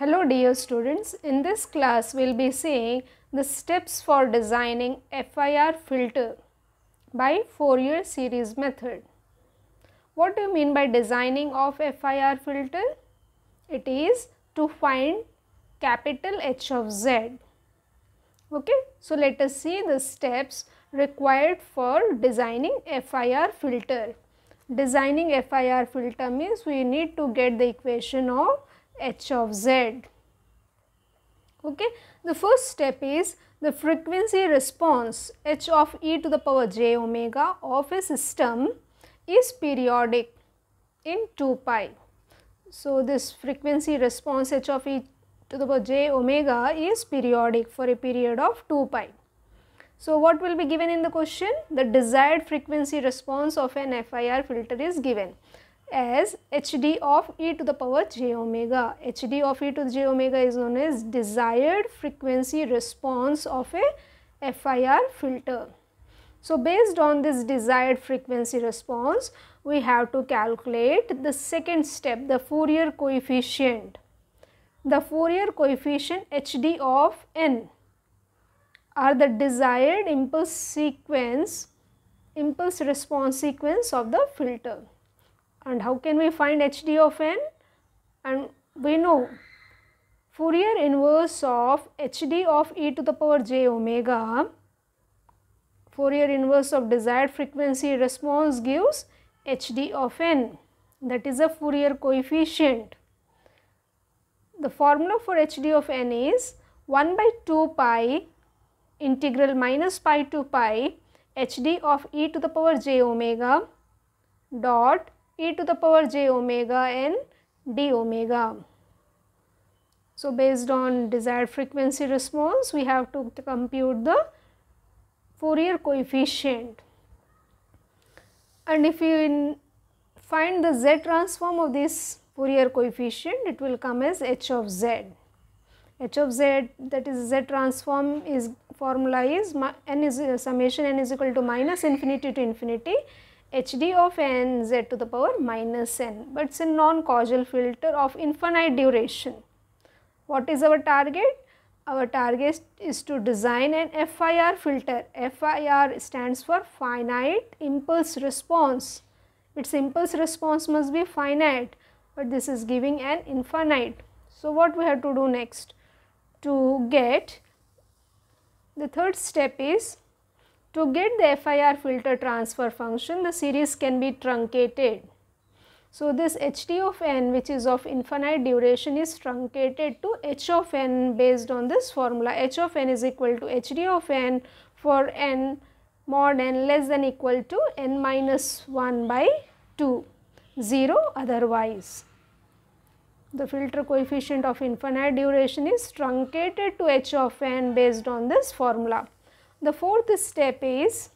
Hello dear students, in this class we will be seeing the steps for designing FIR filter by Fourier series method. What do you mean by designing of FIR filter? It is to find capital H of Z. Okay, so let us see the steps required for designing FIR filter. Designing FIR filter means we need to get the equation of H of Z. Okay, the first step is the frequency response H of e to the power j omega of a system is periodic in 2 pi. So, this frequency response H of e to the power j omega is periodic for a period of 2 pi. So, what will be given in the question? The desired frequency response of an FIR filter is given as hd of e to the power j omega. hd of e to the j omega is known as desired frequency response of a FIR filter. So, based on this desired frequency response, we have to calculate the second step, the Fourier coefficient. The Fourier coefficient hd of n are the desired impulse sequence, impulse response sequence of the filter. And how can we find hd of n? And we know Fourier inverse of hd of e to the power j omega, Fourier inverse of desired frequency response gives hd of n that is a Fourier coefficient. The formula for hd of n is 1 by 2 pi integral minus pi to pi hd of e to the power j omega dot e to the power j omega n d omega. So, based on desired frequency response, we have to compute the Fourier coefficient. And if you find the z transform of this Fourier coefficient, it will come as h of z. h of z that is z transform is formula is n is uh, summation n is equal to minus infinity to infinity hd of n z to the power minus n, but it is a non-causal filter of infinite duration. What is our target? Our target is to design an FIR filter. FIR stands for finite impulse response. Its impulse response must be finite, but this is giving an infinite. So, what we have to do next? To get the third step is to get the FIR filter transfer function, the series can be truncated. So, this hd of n which is of infinite duration is truncated to h of n based on this formula h of n is equal to hd of n for n mod n less than equal to n minus 1 by 2, 0 otherwise. The filter coefficient of infinite duration is truncated to h of n based on this formula. The fourth step is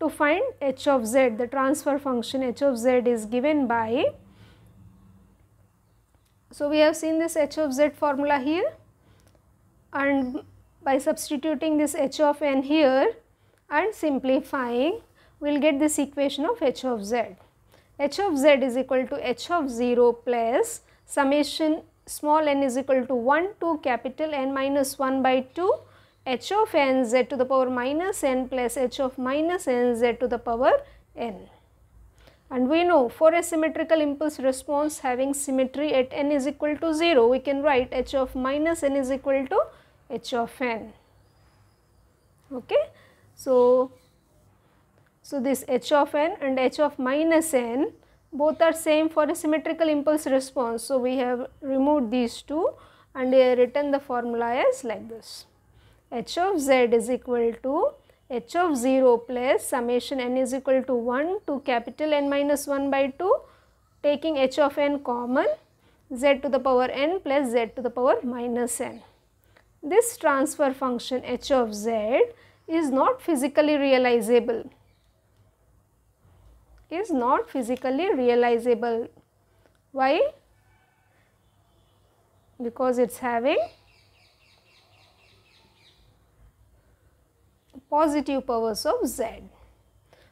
to find h of z, the transfer function h of z is given by, so we have seen this h of z formula here and by substituting this h of n here and simplifying, we will get this equation of h of z. h of z is equal to h of 0 plus summation small n is equal to 1 to capital N minus 1 by 2 h of n z to the power minus n plus h of minus n z to the power n. And we know for a symmetrical impulse response having symmetry at n is equal to 0, we can write h of minus n is equal to h of n. Okay. So, so this h of n and h of minus n both are same for a symmetrical impulse response. So, we have removed these two and written the formula as like this h of z is equal to h of 0 plus summation n is equal to 1 to capital N minus 1 by 2 taking h of n common z to the power n plus z to the power minus n. This transfer function h of z is not physically realizable is not physically realizable. Why? Because it is having positive powers of z.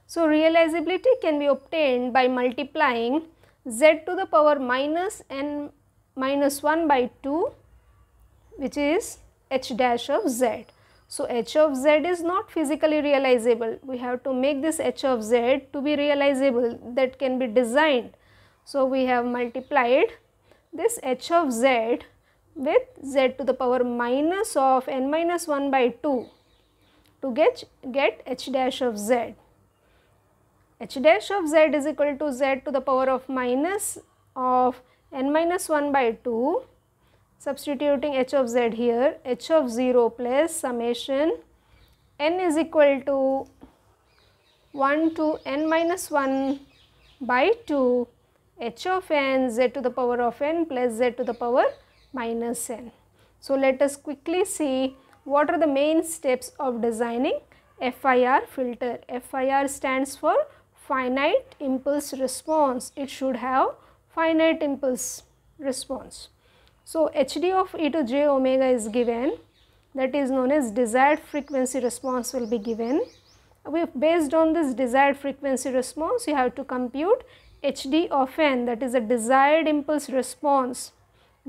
So, realizability can be obtained by multiplying z to the power minus n minus 1 by 2 which is h dash of z. So, h of z is not physically realizable. We have to make this h of z to be realizable that can be designed. So, we have multiplied this h of z with z to the power minus of n minus 1 by 2 to get, get h dash of z. h dash of z is equal to z to the power of minus of n minus 1 by 2 substituting h of z here h of 0 plus summation n is equal to 1 to n minus 1 by 2 h of n z to the power of n plus z to the power minus n. So, let us quickly see what are the main steps of designing FIR filter. FIR stands for finite impulse response. It should have finite impulse response. So, HD of e to j omega is given that is known as desired frequency response will be given. We based on this desired frequency response you have to compute HD of n that is a desired impulse response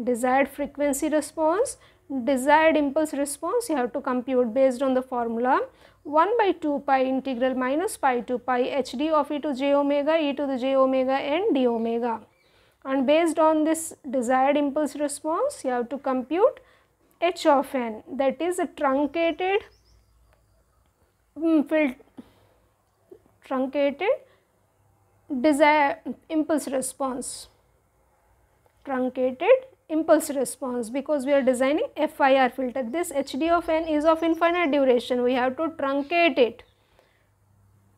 desired frequency response, desired impulse response you have to compute based on the formula 1 by 2 pi integral minus pi to pi h d of e to j omega e to the j omega n d omega. And based on this desired impulse response you have to compute h of n that is a truncated um, truncated desire impulse response truncated impulse response because we are designing FIR filter. This HD of n is of infinite duration, we have to truncate it.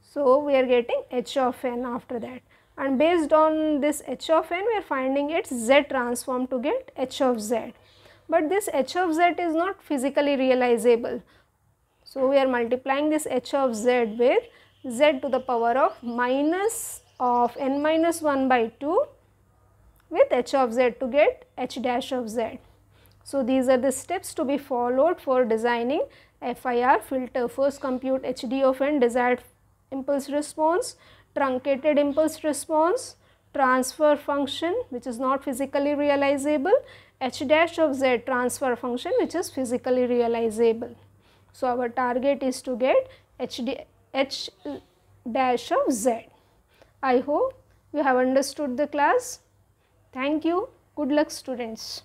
So, we are getting H of n after that and based on this H of n we are finding its Z transform to get H of Z. But this H of Z is not physically realizable. So, we are multiplying this H of Z with Z to the power of minus of n minus 1 by 2 with h of z to get h dash of z. So, these are the steps to be followed for designing FIR filter. First compute HD of n desired impulse response, truncated impulse response, transfer function which is not physically realizable, h dash of z transfer function which is physically realizable. So, our target is to get HD, h dash of z. I hope you have understood the class. Thank you. Good luck students.